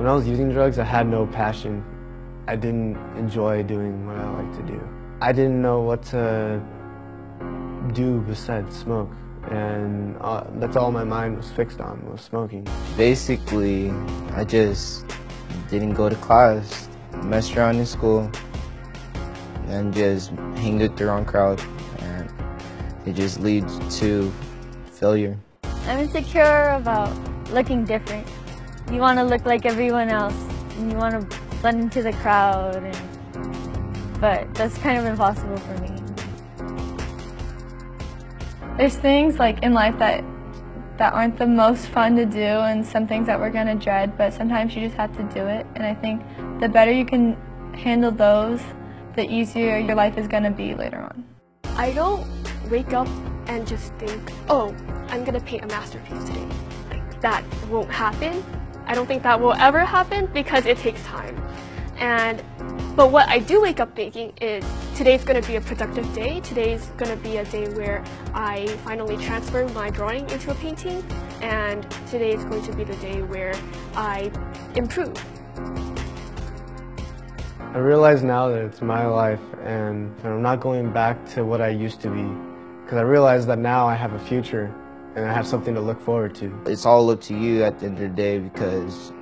When I was using drugs, I had no passion. I didn't enjoy doing what I like to do. I didn't know what to do besides smoke, and uh, that's all my mind was fixed on was smoking. Basically, I just didn't go to class, messed around in school, and just hanged with the wrong crowd, and it just leads to failure. I'm insecure about looking different. You want to look like everyone else, and you want to blend into the crowd, and, but that's kind of impossible for me. There's things like in life that that aren't the most fun to do and some things that we're gonna dread, but sometimes you just have to do it. And I think the better you can handle those, the easier your life is gonna be later on. I don't wake up and just think, oh, I'm gonna paint a masterpiece today. Like, that won't happen. I don't think that will ever happen because it takes time. And but what I do wake up thinking is today's going to be a productive day. Today's going to be a day where I finally transfer my drawing into a painting. And today is going to be the day where I improve. I realize now that it's my life and I'm not going back to what I used to be because I realize that now I have a future and I have something to look forward to. It's all up to you at the end of the day because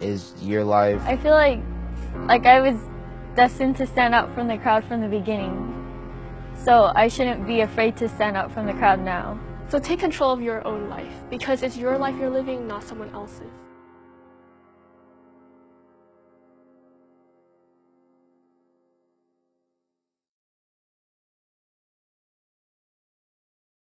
it's your life. I feel like like I was destined to stand out from the crowd from the beginning. So I shouldn't be afraid to stand out from the crowd now. So take control of your own life because it's your life you're living, not someone else's.